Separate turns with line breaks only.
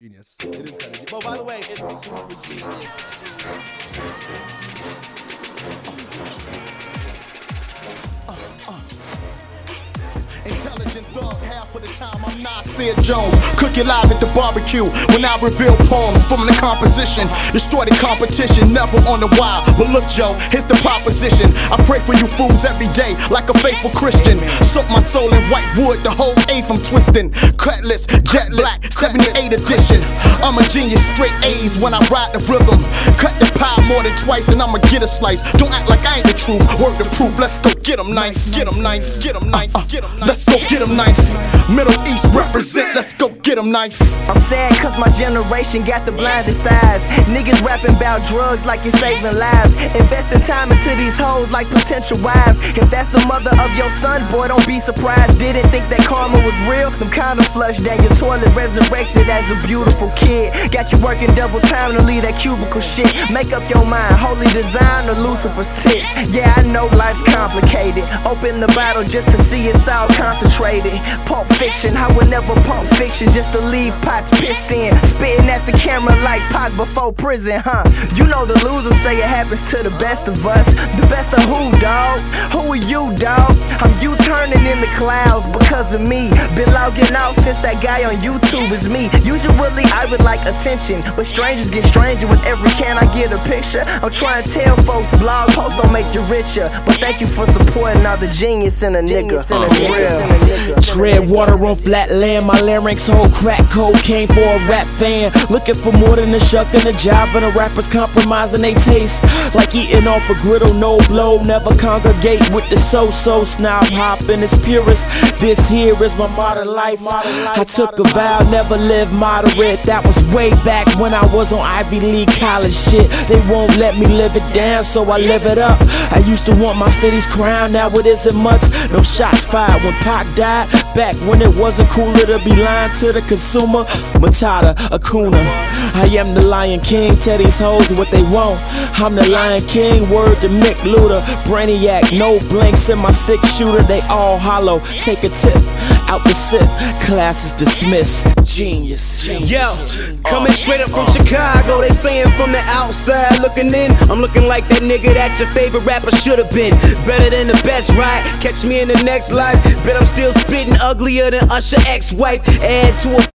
Genius. It is kind of. Well, by the way, it's super genius.
Intelligent thug, half of the time I'm Nasir Jones. Cook it live at the barbecue when I reveal poems from the composition. Destroy the competition, never on the wild. But look, Joe, here's the proposition. I pray for you fools every day like a faithful Christian. Soak my soul in white wood, the whole A from twisting. Cutlass, jet black, 78 edition. I'm a genius, straight A's when I ride the rhythm. Cut the pie more than twice and I'ma get a slice. Don't act like I ain't the truth, Work the proof. Let's go get 'em knife, get 'em knife, get 'em knife, get 'em knife. Let's go get 'em knife. Middle East represent, let's go get 'em knife.
I'm sad cause my generation got the blindest eyes. Niggas rapping about drugs like it's saving lives. Investing time into these hoes like potential wives. If that's the mother of your son, boy, don't be surprised. Didn't think that karma was real? Them kinda flushed down your toilet, resurrected as a beautiful kid. Got you working double time to leave that cubicle shit. Make up your mind, holy design or Lucifer's tits. Yeah, I know life's complicated. Open the bottle just to see it's all concentrated. Pulp fiction, I would never pump fiction just to leave pots pissed in. Spitting at the camera like Pac before prison, huh? You know the losers say it happens to the best of us. The best of who, dog? Who are you, dog? I'm you turning in the clouds because of me. Been logging out since that guy on YouTube is me. Usually I would like attention, but strangers get stranger with every can I get a picture. I'm trying to tell folks blog posts don't make you richer. But thank you for supporting all the genius in a nigga. For real.
Tread water on flat land, my larynx hold crack cocaine for a rap fan. Looking for more than a shuck and a job, and the rappers compromising they taste. Like eating off a griddle, no blow, never congregate with the so so snob hop in its purest. This here is my modern life. I took a vow, never live moderate. That was way back when I was on Ivy League college shit. They won't let me live it down, so I live it up. I used to want my city's crown, now it isn't much. No shots fired when Pac died. Back when it wasn't cooler to be lying to the consumer. Matata, Hakuna. I am the Lion King, tell these hoes what they want. I'm the Lion King, word to Mick Luda. Brainiac, no blanks in my six shooter, they all hollow. Take a tip, out the sip. Class is dismissed. Genius. Genius.
Yo, uh, coming straight up from uh. Chicago, they saying from the outside looking in. I'm looking like that nigga that your favorite rapper should have been. Better than the best, right? Catch me in the next life. Bet I'm still spitting uglier than Usher ex-wife. Add to a